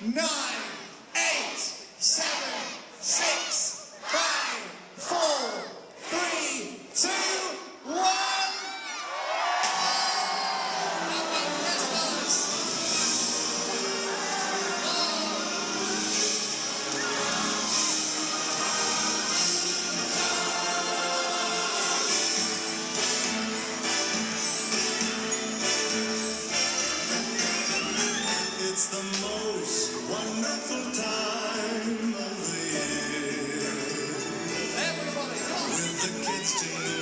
nine, eight, seven, six, things to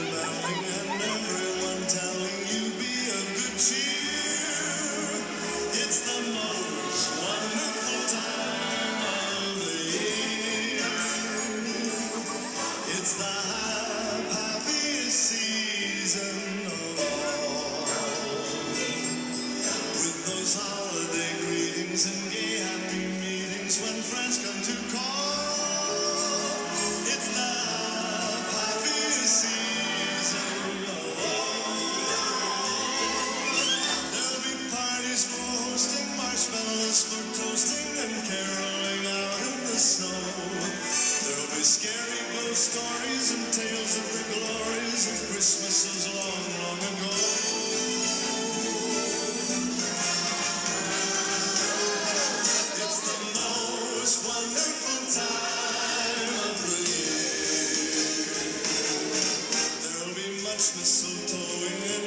Christmas, so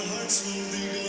and hearts will be glad.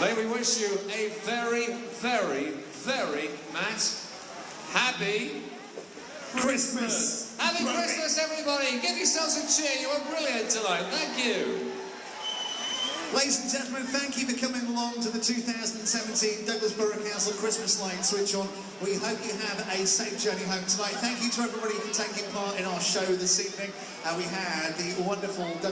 May we wish you a very, very, very, Matt, happy Christmas. Christmas. Happy right. Christmas, everybody. Give yourselves a cheer. You were brilliant tonight. Thank you. Ladies and gentlemen, thank you for coming along to the 2017 Douglas Borough Council Christmas Light Switch On. We hope you have a safe journey home tonight. Thank you to everybody for taking part in our show this evening. Uh, we had the wonderful... Doug